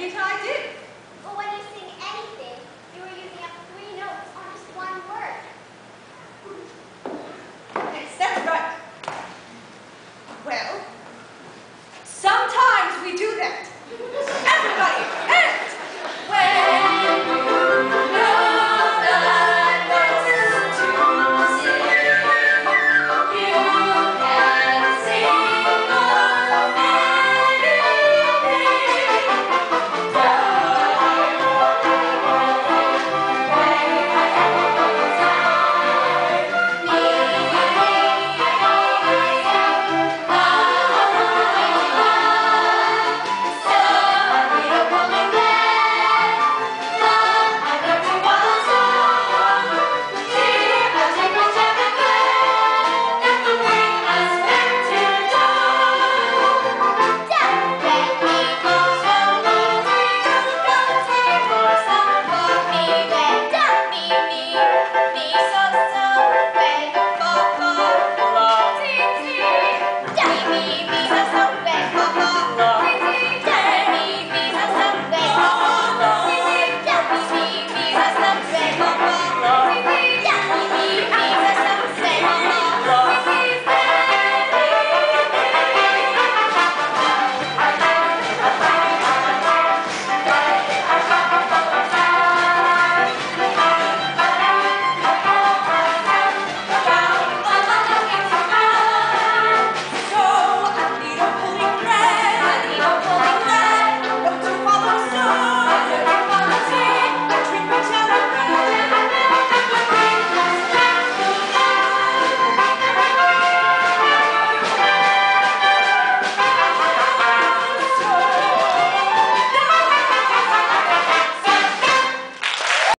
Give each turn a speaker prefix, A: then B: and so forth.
A: Guitar